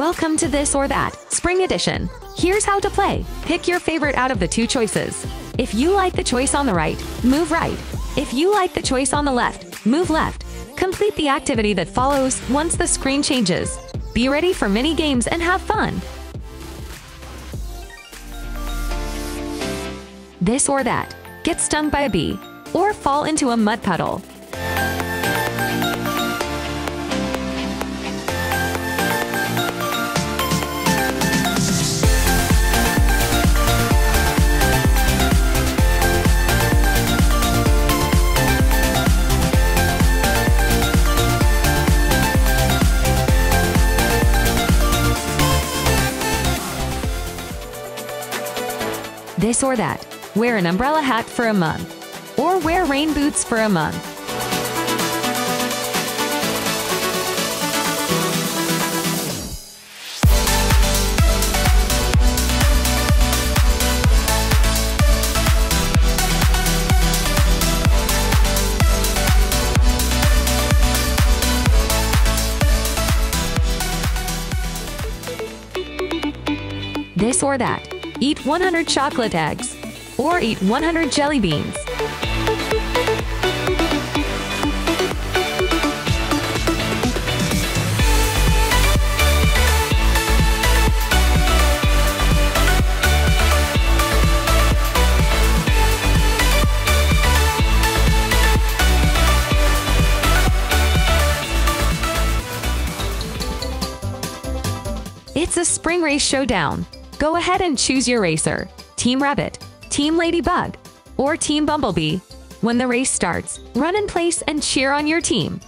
Welcome to This or That, Spring Edition. Here's how to play. Pick your favorite out of the two choices. If you like the choice on the right, move right. If you like the choice on the left, move left. Complete the activity that follows once the screen changes. Be ready for mini games and have fun. This or that. Get stung by a bee or fall into a mud puddle. This or that. Wear an umbrella hat for a month. Or wear rain boots for a month. This or that. Eat 100 chocolate eggs. Or eat 100 jelly beans. It's a spring race showdown. Go ahead and choose your racer Team Rabbit, Team Ladybug, or Team Bumblebee. When the race starts, run in place and cheer on your team.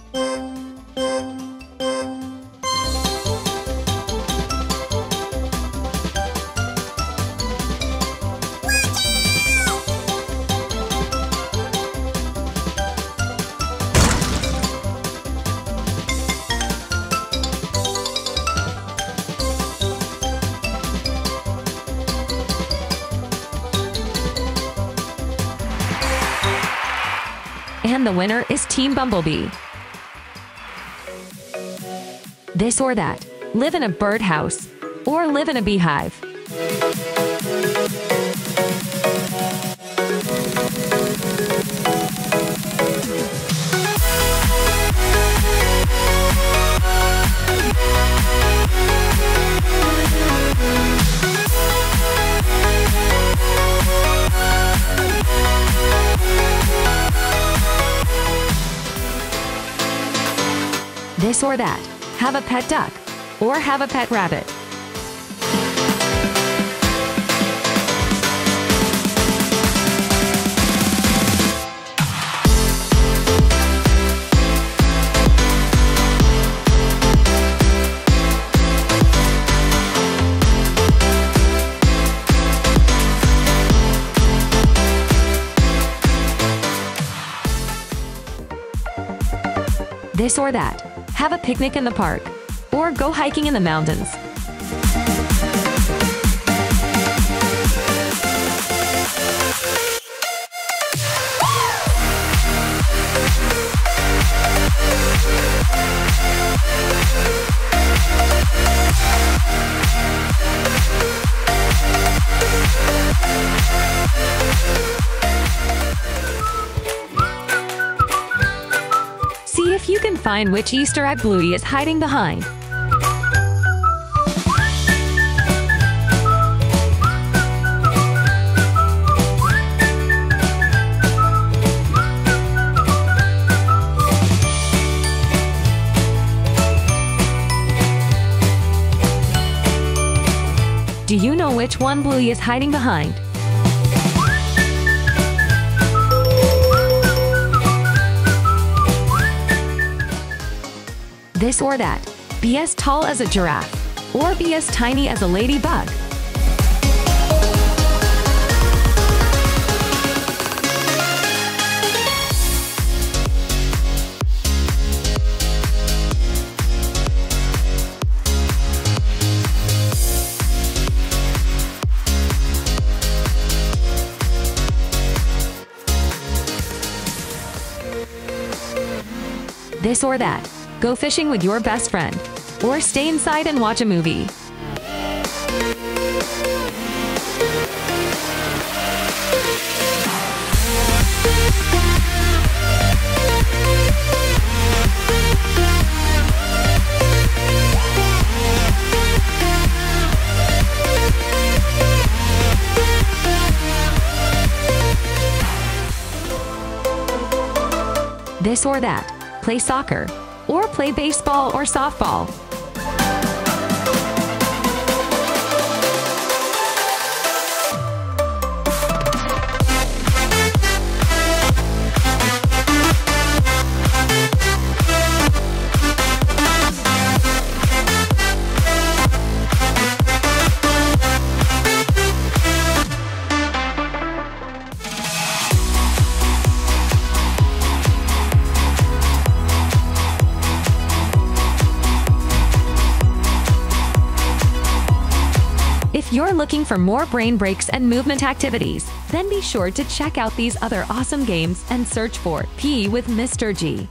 And the winner is Team Bumblebee. This or that. Live in a birdhouse. Or live in a beehive. This or that. Have a pet duck. Or have a pet rabbit. This or that. Have a picnic in the park. Or go hiking in the mountains. Which Easter egg Bluey is hiding behind. Do you know which one Bluey is hiding behind? This or that. Be as tall as a giraffe. Or be as tiny as a ladybug. This or that. Go fishing with your best friend. or stay inside and watch a movie. This or that, play soccer, or play baseball or softball. If you're looking for more brain breaks and movement activities, then be sure to check out these other awesome games and search for P.E. with Mr. G.